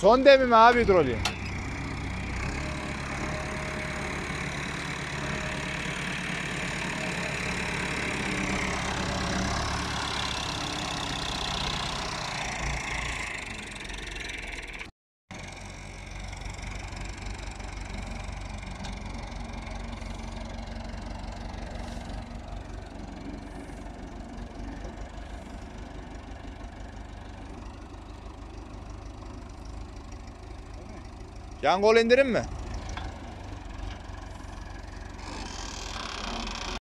Son demi mi abi hidroliğin? Yan kol indirim mi?